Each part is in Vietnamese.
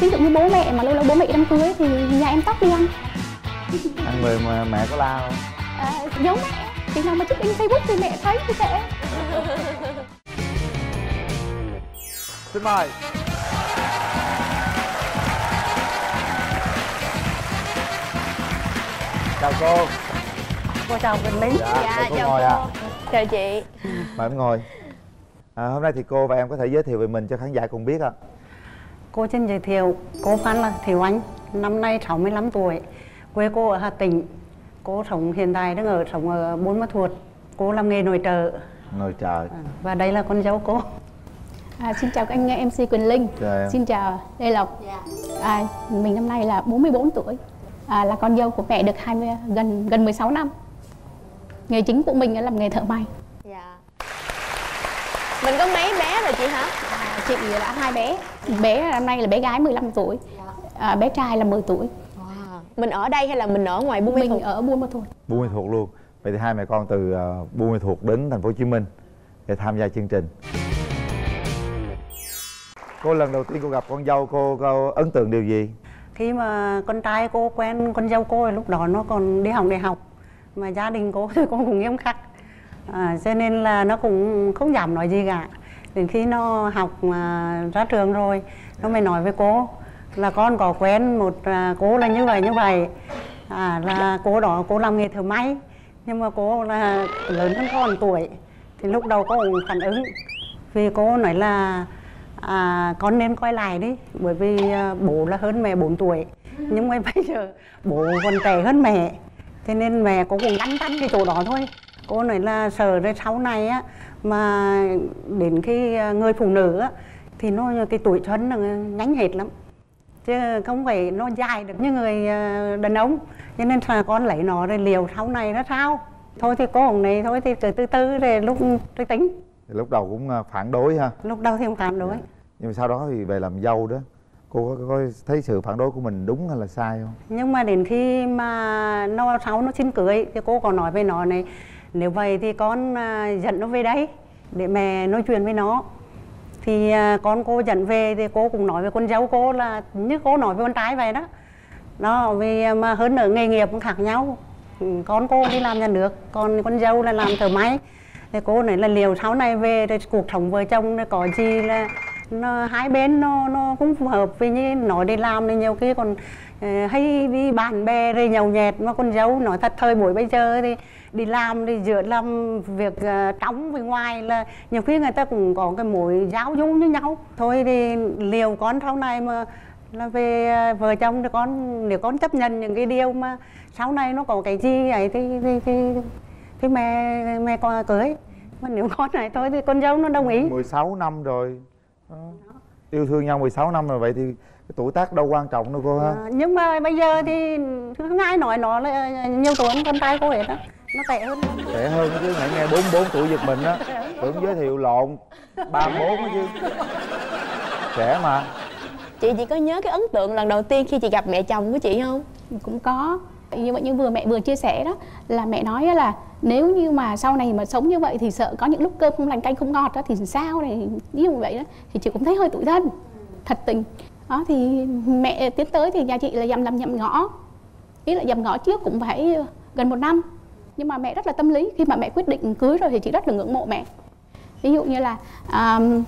ví dụ như bố mẹ mà lâu lâu bố mẹ đám cưới thì nhà em tóc đi ăn ăn rồi mà mẹ có la không à, giống mẹ. Khi nào mà check in facebook thì mẹ thấy thì kệ xin mời. Chào cô. Cô chào Quỳnh Linh dạ, dạ mời cô chào ngồi cô. ạ. Chào chị. Mời em ngồi. À, hôm nay thì cô và em có thể giới thiệu về mình cho khán giả cùng biết ạ cô xin giới thiệu cô Phan là Thiều Anh năm nay 65 tuổi quê cô ở Hà Tĩnh. Cô sống hiện tại đang ở sống ở Buôn Ma Thuột. Cô làm nghề nội trợ. Ngồi trời À, và đây là con dâu cô. À, xin chào các anh mc quỳnh linh. Chào em. xin chào lê lộc. À, mình năm nay là 44 tuổi. À, là con dâu của mẹ được 20 gần gần 16 năm. Nghề chính của mình là làm nghề thợ may. dạ mình có mấy bé rồi chị hả? À, chị là hai bé. Bé năm nay là bé gái 15 tuổi. À, bé trai là 10 tuổi. Wow. mình ở đây hay là mình ở ngoài buôn mê mình thuột? ở buôn ma thuột. Buôn Mê Thuột luôn. Vậy thì hai mẹ con từ uh, Buôn Mê Thuột đến thành phố Hồ Chí Minh để tham gia chương trình. Cô lần đầu tiên cô gặp con dâu cô có ấn tượng điều gì? Khi mà con trai cô quen con dâu cô thì lúc đó nó còn đi học đại học. Mà gia đình cô thì cô cũng nghiêm khắc à, cho nên là nó cũng không dám nói gì cả. Đến khi nó học mà ra trường rồi nó mới nói với cô là con có quen một à, cô là như vậy như vậy. À, là cô đó cô làm nghề thợ may. Nhưng mà cô là lớn hơn con tuổi. Thì lúc đầu cô cũng phản ứng vì cô nói là à, con nên quay lại đi bởi vì à, bố là hơn mẹ 4 tuổi. Nhưng mà bây giờ bố còn trẻ hơn mẹ. Thế nên mẹ cô cũng lăn tăn cái chỗ đó thôi cô nói là sợ rồi sau này á mà đến khi à, người phụ nữ á thì nó cái tuổi xuân nó nhanh hết lắm. Chứ không phải nó dài được như người à, đàn ông. Cho nên là con lấy nó rồi liều sau này nó sao? Thôi thì cô ông này thôi thì từ từ từ rồi lúc tôi tính. Lúc đầu cũng uh, phản đối ha. Lúc đầu thì không phản đối. Nhưng mà sau đó thì về làm dâu đó cô có, có thấy sự phản đối của mình đúng hay là sai không? Nhưng mà đến khi mà nó sau nó xin cưới thì cô có nói với nó này nếu vậy thì con à, dẫn nó về đây để mẹ nói chuyện với nó. Thì à, con cô dẫn về thì cô cũng nói với con dâu cô là như cô nói với con trai vậy đó. Đó, vì mà hơn nữa nghề nghiệp cũng khác nhau. Ừ, con cô đi làm nhà nước, còn con dâu là làm thợ máy. Thì cô nói là liều sau này về thì cuộc sống vợ chồng có gì là nó hai bên nó nó cũng phù hợp. Vì như nói đi làm thì nhiều khi còn ờ, hay đi bạn bè rồi nhậu nhẹt mà con dâu nói thật thời buổi bây giờ thì đi làm thì giữa làm việc ờ, trong với ngoài là nhiều khi người ta cũng có cái mối giáo dung với nhau. Thôi thì liều con sau này mà là về ờ, vợ chồng thì con nếu con chấp nhận những cái điều mà sau này nó có cái gì ấy thì thì thì, thì mẹ mẹ con cưới. Mà nếu con này thôi thì con dâu nó đồng ý. 16 năm rồi yêu thương nhau 16 năm rồi vậy thì cái tuổi tác đâu quan trọng đâu cô ha? À, nhưng mà bây giờ thì không ai nói nó là nhiều tuổi hơn con trai cô hết á. Nó tệ hơn. Trẻ hơn chứ nãy nghe 44 tuổi giật mình á. Tưởng giới thiệu lộn 34 á chứ. Trẻ mà. Chị chỉ có nhớ cái ấn tượng lần đầu tiên khi chị gặp mẹ chồng của chị không? Cũng có như vậy như vừa mẹ vừa chia sẻ đó là mẹ nói là nếu như mà sau này mà sống như vậy thì sợ có những lúc cơm không lành canh không ngọt đó thì sao này ví dụ vậy đó thì chị cũng thấy hơi tủi thân thật tình. Đó thì mẹ tiến tới thì nhà chị là dầm làm nhầm ngõ ý là dầm ngõ trước cũng phải gần một năm. Nhưng mà mẹ rất là tâm lý khi mà mẹ quyết định cưới rồi thì chị rất là ngưỡng mộ mẹ. Ví dụ như là um,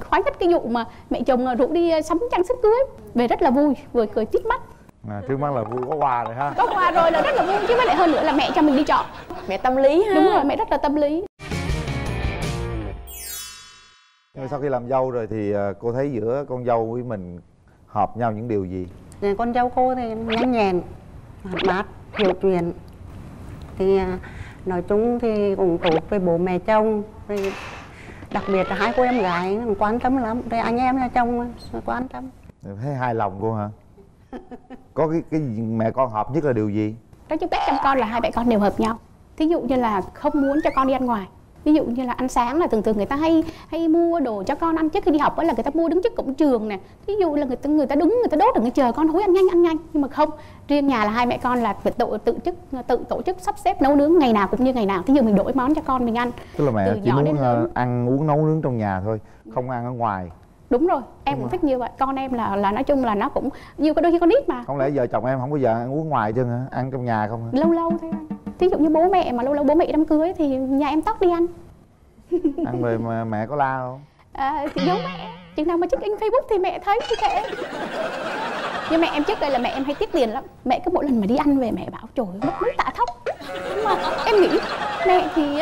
khoái nhất cái vụ mà mẹ chồng rủ đi sắm trang sức cưới về rất là vui vừa cười tít mắt à, trước mắt là vui có quà rồi ha. Có quà rồi là rất là vui chứ với lại hơn nữa là mẹ cho mình đi chọn mẹ tâm lý ha. Đúng rồi mẹ rất là tâm lý. Nhưng sau khi làm dâu rồi thì à, cô thấy giữa con dâu với mình hợp nhau những điều gì? Thì con dâu cô thì nhanh nhẹn hoạt bát hiểu chuyện. Thì à, nói chung thì cũng tốt với bố mẹ chồng. Rồi đặc biệt là hai cô em gái cũng quan tâm lắm. Rồi anh em là chồng quan tâm. Thấy hài lòng cô hả có cái cái mẹ con hợp nhất là điều gì? Nói chung cách chăm con là hai mẹ con đều hợp nhau. Thí dụ như là không muốn cho con đi ăn ngoài. Ví dụ như là ăn sáng là thường thường người ta hay hay mua đồ cho con ăn. Trước khi đi học ấy là người ta mua đứng trước cổng trường nè. Ví dụ là người ta người ta đứng người ta đốt ở người chờ con hối ăn nhanh ăn nhanh. Nhưng mà không. Riêng nhà là hai mẹ con là phải tự tự chức tự tổ chức sắp xếp nấu nướng ngày nào cũng như ngày nào. Thí dụ mình đổi món cho con mình ăn. Tức là mẹ Từ chỉ muốn ờ, ăn uống nấu nướng trong nhà thôi không ăn ở ngoài đúng rồi em cũng thích như vậy. Con em là là nói chung là nó cũng nhiều cái đôi khi con nít mà. Không lẽ giờ chồng em không bao giờ ăn uống ngoài chứ hả? Ăn trong nhà không hả? Lâu lâu thôi anh. Ví dụ như bố mẹ mà lâu lâu bố mẹ đám cưới thì nhà em tóc đi ăn ăn về mà mẹ có la không? À, thì giống mẹ. Chừng nào mà check in facebook thì mẹ thấy thì kệ nhưng mẹ em trước đây là mẹ em hay tiếc tiền lắm. Mẹ cứ mỗi lần mà đi ăn về mẹ bảo trời mất mấy tạ thóc nhưng mà em nghĩ mẹ thì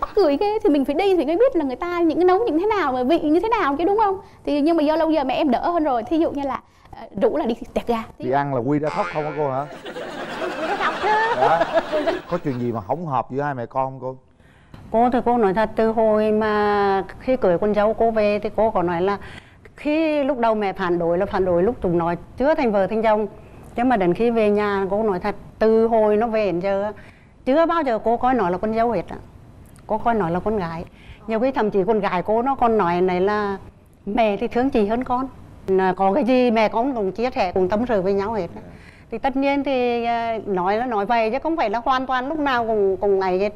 mắc cười ghê. Thì mình phải đi thì mới biết là người ta những cái nấu những thế nào và vị như thế nào chứ đúng không? Thì nhưng mà do lâu giờ mẹ em đỡ hơn rồi. Thí dụ như là ờ, rủ là đi tiệc gà đi ăn là quy ra thóc không hả cô hả? Dạ. có chuyện gì mà không hợp giữa hai mẹ con không cô? Cô thì cô nói thật từ hồi mà khi cưới con dâu cô về thì cô có nói là khi lúc đầu mẹ phản đối là phản đối lúc chúng nói chưa thành vợ thành chồng. Nhưng mà đến khi về nhà cô nói thật từ hồi nó về đến giờ chưa bao giờ cô coi nó là con dâu hết á. Cô coi nó là con gái. Nhiều khi thậm chí con gái cô nó còn nói này là, mẹ thì thương chị hơn con. Có cái gì mẹ con cũng chia sẻ cùng tâm sự với nhau hết thì tất nhiên thì à, nói là nói vậy chứ không phải là hoàn toàn lúc nào cùng cùng ngày hết.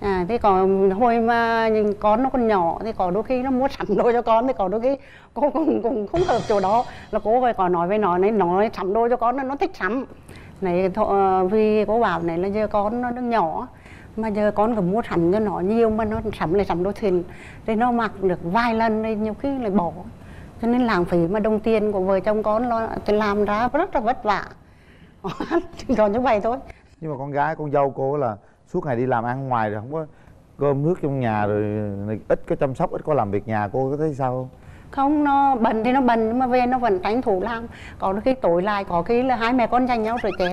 À thì còn hồi mà con nó còn nhỏ thì có đôi khi nó mua sắm đồ cho con thì có đôi khi cô cũng cũng không hợp chỗ đó. Là cô phải có nói với nó nên nói sắm đồ cho con nó thích sắm này thọ- ờ, vì cô bảo này là giờ con nó đang nhỏ, mà giờ con cứ mua sắm cho nó nhiều mà nó sắm lại sắm đôi thuyền, thì nó mặc được vài lần thì nhiều khi lại bỏ. Cho nên lãng phí mà đồng tiền của vợ chồng con lo thì làm ra rất là vất vả. Còn như vậy thôi. Nhưng mà con gái, con dâu cô là suốt ngày đi làm ăn ngoài rồi, không có cơm nước trong nhà rồi ít có chăm sóc, ít có làm việc nhà cô, có thấy sao không? Không nó bận thì nó bận nhưng mà về nó vẫn tranh thủ làm. Có khi tối lại có khi là hai mẹ con giành nhau rồi chén.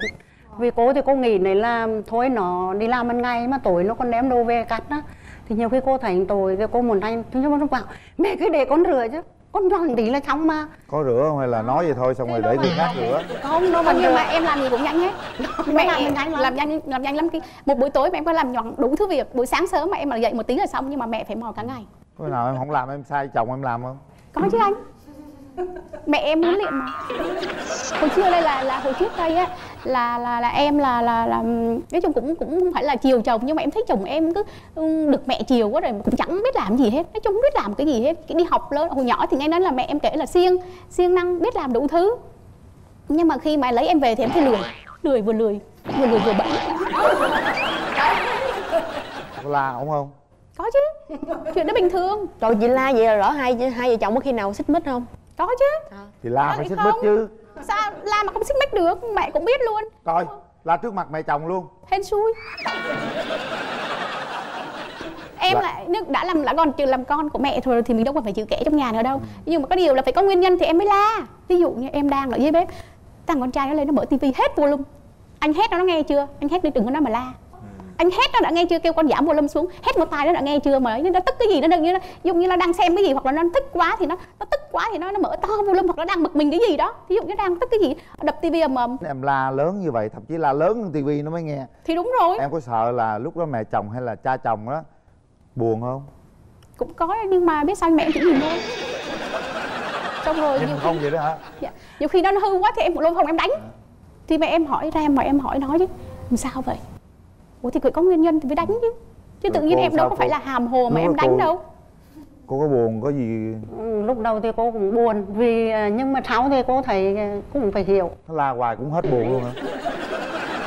Vì cô thì cô nghĩ này là thôi nó đi làm ban ngày mà tối nó còn đem đồ về cắt á. Thì nhiều khi cô thấy tội thì cô muốn tranh nhưng mà nó bảo mẹ cứ để con rửa chứ con rửa tí là xong mà. Có rửa không hay là nói vậy thôi xong rồi để người khác rửa? Không nó Không, vẫn nhưng mà em làm gì cũng nhanh hết. Nó làm nhanh lắm. làm nhanh làm nhanh lắm. Cái- một buổi tối mà em có làm nhọn đủ thứ việc buổi sáng sớm mà em mà dậy một tí là xong nhưng mà mẹ phải mò cả ngày. Có khi nào em không làm em sai chồng em làm không có chứ anh? Mẹ em huấn luyện mà. Hồi xưa đây là là hồi trước đây á, là là là em là là là, nói chung cũng cũng không phải là chiều chồng, nhưng mà em thấy chồng em cứ ừ, được mẹ chiều quá rồi cũng chẳng biết làm gì hết. Nói chung không biết làm cái gì hết. Cái đi học lớn, hồi nhỏ thì nghe nói là mẹ em kể là siêng siêng năng biết làm đủ thứ. Nhưng mà khi mà lấy em về thì em thấy lười lười vừa lười vừa lười vừa bẩn là la không? Có chứ. Chuyện đó bình thường. Rồi chị la vậy là rõ hai hai vợ chồng có khi nào xích mích không? có chứ. Thì la phải xích mích chứ. Sao? Làm mà không xích mích được. Mẹ cũng biết luôn. Coi la trước mặt mẹ chồng luôn. Hên xui. Em Dạ. lại nếu đã làm đã còn chịu làm con của mẹ rồi thì mình đâu còn phải chịu kẻ trong nhà nữa đâu. Nhưng mà có điều là phải có nguyên nhân thì em mới la. Ví dụ như em đang ở dưới bếp thằng con trai nó lên nó mở tivi hết volume anh hét nó nó nghe chưa? Anh hét đi đừng có nói mà la anh hét nó đã nghe chưa? Kêu con giảm volume xuống. Hét một tai nó đã nghe chưa? Mà nó tức cái gì? Nó đừng như nó dùng như nó đang xem cái gì? Hoặc là nó tức quá thì nó nó tức quá thì nó nó mở to volume hoặc nó đang bực mình cái gì đó. Ví dụ như đang tức cái gì? Đập tivi ầm ầm. Em la lớn như vậy thậm chí la lớn hơn tivi nó mới nghe. Thì đúng rồi. Em có sợ là lúc đó mẹ chồng hay là cha chồng đó buồn không? Cũng có nhưng mà biết sao mẹ em chỉ nhìn thôi. Xong rồi nhìn nhiều không khi, vậy đó hả? Dạ, nhiều khi nó hư quá thì em lôi phòng em đánh. Thì mẹ em hỏi ra mà em hỏi nói chứ. Làm sao vậy ủa thì phải có nguyên nhân thì mới đánh chứ. Chứ tự nhiên em đâu có phải là hàm hồ mà em đánh cô- đâu. cô có buồn có gì? Ừ, lúc đầu thì cô cũng buồn vì à, nhưng mà sau thì cô thấy à, cũng phải hiểu. Nó la hoài cũng hết buồn luôn hả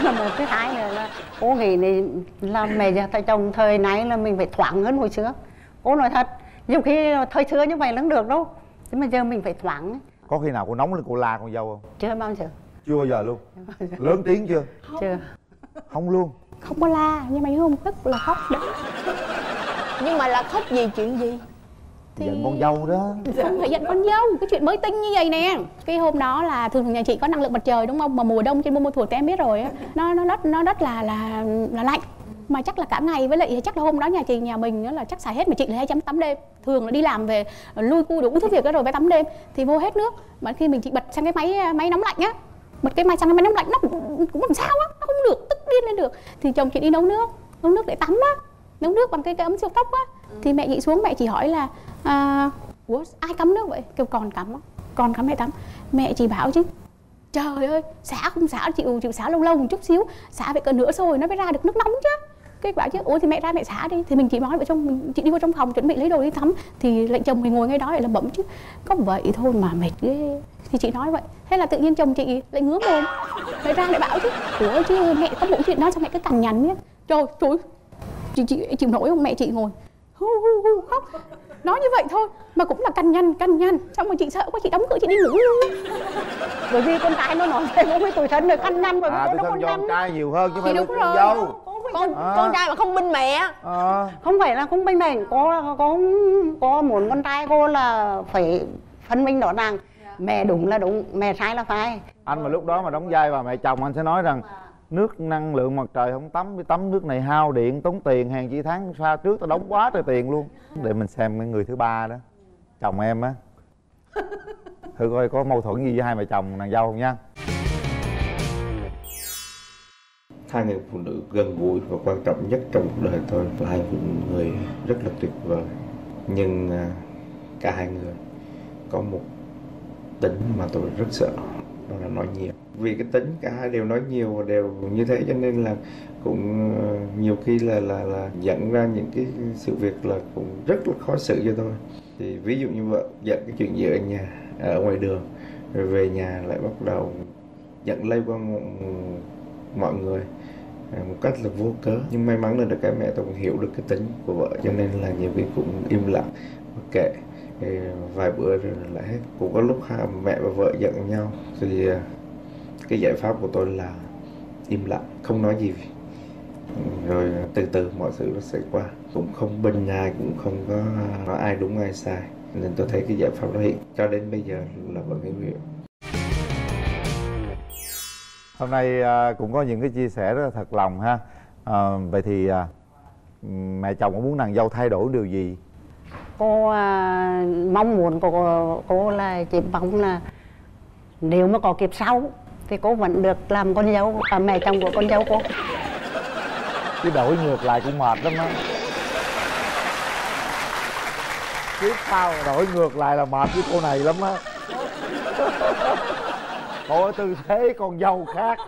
là một cái hai nữa là cô nghĩ này là mẹ già tay chồng thời nay là mình phải thoáng hơn hồi xưa. Cô nói thật nhiều khi thời xưa như vậy không được đâu. Nhưng mà giờ mình phải thoáng ấy. có khi nào cô nóng lên cô la con dâu không? Chưa bao giờ. Chưa bao giờ luôn. Lớn tiếng chưa? Chưa. Không luôn không có la nhưng mà không? Tức là khóc đó. Nhưng mà là khóc gì chuyện gì? Thì- giận con dâu đó. Không phải giận con dâu cái chuyện mới tinh như vậy nè. Cái hôm đó là thường thường nhà chị có năng lượng mặt trời đúng không? Mà mùa đông trên mùa thuộc thì em biết rồi á. Nó nó rất nó rất là là là lạnh. Mà chắc là cả ngày với lại chắc là hôm đó nhà chị nhà mình là chắc xài hết. Mà chị là hay chấm tắm đêm. Thường là đi làm về lui cu đủ thứ việc đó rồi phải tắm đêm. Thì vô hết nước. Mà khi mình chị bật sang cái máy máy nóng lạnh á bật cái máy sang cái máy nóng lạnh nó cũng, cũng làm sao á nó không được tức điên lên được. Thì chồng chị đi nấu nước nấu nước để tắm á nấu nước bằng cái, cái ấm siêu tốc á. Thì mẹ chị xuống mẹ chỉ hỏi là à, ủa ai cắm nước vậy? Kêu con cắm á con cắm mẹ tắm. Mẹ chị bảo chứ trời ơi xả không xả chịu chịu xả lâu lâu một chút xíu xả phải cỡ nửa rồi nó mới ra được nước nóng chứ cái bảo chứ? Ủa thì mẹ ra mẹ xả đi. Thì mình chỉ nói vào trong mình chị đi vào trong phòng chuẩn bị lấy đồ đi tắm. Thì lại chồng mình ngồi ngay đó lại làm bẩm chứ. Có vậy thôi mà mệt ghê. Thì chị nói vậy. Thế là tự nhiên chồng chị lại ngứa mồm. Lại ra lại bảo chứ. Ủa chứ mẹ có mỗi chuyện đó sao mẹ cứ cằn nhằn nhé trời trời. Chị chị chịu nổi không? Mẹ chị ngồi. Hu hu hu khóc. Nói như vậy thôi mà cũng là cằn nhằn cằn nhằn. Xong rồi chị sợ quá chị đóng cửa chị đi ngủ. Luôn bởi vì con trai nó nói thế cũng mới tuổi thân rồi căn nhăn bởi vì à nó con con trai nhiều hơn chứ không phải con rồi. dâu con À. con trai mà không binh mẹ à, không phải là không bên này có có có muốn con trai cô là phải phân minh rõ ràng. Mẹ đúng là đúng mẹ sai là phải anh mà lúc đó mà đóng vai bà mẹ chồng anh sẽ nói rằng nước năng lượng mặt trời không tắm với tắm nước này hao điện tốn tiền hàng chi tháng xa trước tao đóng quá trời tiền luôn. Để mình xem cái người thứ ba đó chồng em á. Thử coi có mâu thuẫn gì với hai mẹ chồng nàng dâu không nha hai người phụ nữ gần gũi và quan trọng nhất trong cuộc đời tôi. Là hai người rất là tuyệt vời. Nhưng à, cả hai người có một tính mà tôi rất sợ. Đó là nói nhiều. Vì cái tính cả hai đều nói nhiều và đều như thế cho nên là cũng ờ, nhiều khi là là là dẫn ra những cái sự việc là cũng rất là khó xử cho tôi. Thì ví dụ như vợ giận cái chuyện gì ở nhà, ở ngoài đường, rồi về nhà lại bắt đầu giận lây qua mọi người. À, một cách là vô cớ. Nhưng may mắn là được cái mẹ tôi cũng hiểu được cái tính của vợ, cho nên là nhiều khi cũng im lặng kệ. À, vài bữa rồi lại hết. Cũng có lúc hai mẹ và vợ giận nhau. Thì à, cái giải pháp của tôi là im lặng, không nói gì. Rồi từ từ mọi thứ nó sẽ qua. Cũng không bình ai cũng không có nói ai đúng ai sai. Nên tôi thấy cái giải pháp đó hiện. Cho đến bây giờ là vẫn hữu hiệu hôm nay à, cũng có những cái chia sẻ rất là thật lòng ha. À, vậy thì à, mẹ chồng có muốn nàng dâu thay đổi điều gì? Cô mong muốn của cô là chỉ mong là nếu mà có kiếp sau thì cô vẫn được làm con dâu à, mẹ chồng của con dâu cô. Chứ đổi ngược lại cũng mệt lắm á. Kiếp sau đổi ngược lại là mệt với cô này lắm á cô ở tư thế con dâu khác.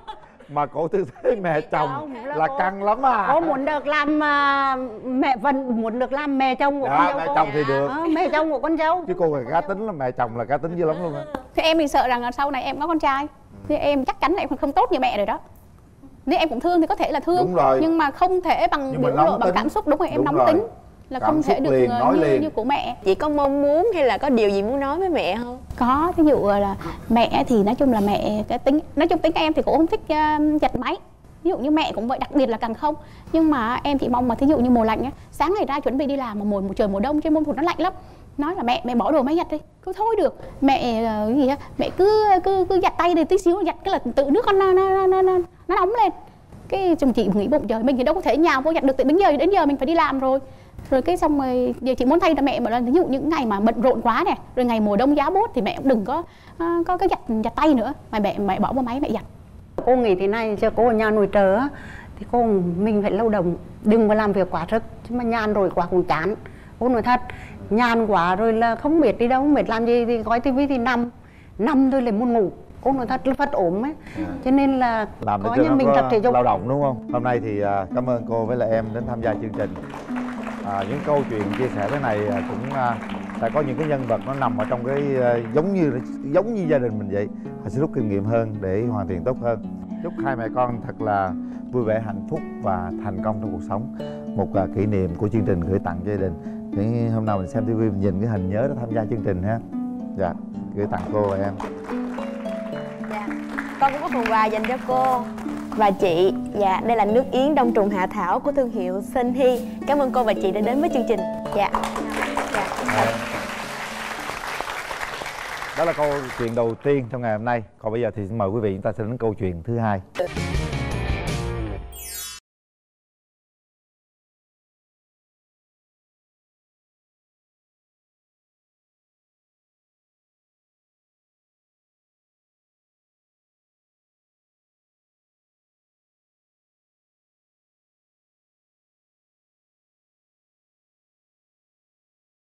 Mà cổ tư thế mẹ chồng là là căng lắm à. Cô muốn được làm à, mẹ vẫn muốn được làm mẹ chồng của Dạ, con dâu mẹ cô. chồng thì được. Ờ, mẹ chồng của con dâu. Chứ cô là cá tính lắm mẹ chồng là cá tính dữ lắm luôn á. Thế em thì sợ rằng là sau này em có con trai. Thì em chắc chắn là em không tốt như mẹ rồi đó. Nếu em cũng thương thì có thể là thương. Đúng rồi. Nhưng mà không thể bằng biểu lộ bằng tính. cảm xúc Đúng rồi em Đúng nóng rồi. tính Là Cảm không thể được liền, ờ, nói như, liền. như của mẹ. Chị có mong muốn hay là có điều gì muốn nói với mẹ không? Có, ví dụ là mẹ thì nói chung là mẹ cái tính Nói chung tính em thì cũng không thích uh, giặt máy. Ví dụ như mẹ cũng vậy, đặc biệt là càng không. Nhưng mà em chỉ mong mà thí dụ như mùa lạnh á Sáng ngày ra chuẩn bị đi làm mà mùa, mùa trời mùa đông trên môn phục nó lạnh lắm. Nói là mẹ mẹ bỏ đồ máy giặt đi. Cứ thôi được. Mẹ ờ, cái gì á mẹ cứ cứ cứ giặt tay đi tí xíu giặt cái là tự nước con nó nó nó nó, nó, nó nóng lên. Cái chồng chị nghĩ bụng trời mình thì đâu có thể nhào vô giặt được từ đến giờ đến giờ mình phải đi làm rồi rồi cái xong rồi giờ chị muốn thay cho mẹ mà là ví dụ những ngày mà bận rộn quá này rồi ngày mùa đông giá bốt thì mẹ cũng đừng có ờ, có cái giặt giặt tay nữa. Mà mẹ mẹ bỏ vào máy mẹ giặt. Cô nghĩ thế này cho cô ở nhà trợ á, thì cô mình phải lao động đừng có làm việc quá sức chứ mà nhàn rồi quá cũng chán. Cô nói thật nhàn quá rồi là không biết đi đâu không biết làm gì thì coi tivi thì nằm nằm thôi là muốn ngủ. Cô nói thật là phát ốm ấy. Cho nên là làm có như mình tập thể có dục. lao động đúng không? Hôm nay thì à, cảm ơn cô với lại em đến tham gia chương trình à, những câu chuyện chia sẻ thế này à, cũng à, sẽ có những cái nhân vật nó nằm ở trong cái à, giống như giống như gia đình mình vậy họ sẽ rút kinh nghiệm hơn để hoàn thiện tốt hơn. Chúc hai mẹ con thật là vui vẻ hạnh phúc và thành công trong cuộc sống. Một à, kỷ niệm của chương trình gửi tặng gia đình. Để hôm nào mình xem tivi mình nhìn cái hình nhớ để tham gia chương trình ha. Dạ gửi tặng cô và em. Dạ con cũng có phần quà dành cho cô và chị dạ đây là nước yến đông trùng hạ thảo của thương hiệu Sinh Hy cảm ơn cô và chị đã đến với chương trình. Dạ. Dạ. À. Đó là câu chuyện đầu tiên trong ngày hôm nay. Còn bây giờ thì mời quý vị chúng ta sẽ đến câu chuyện thứ hai.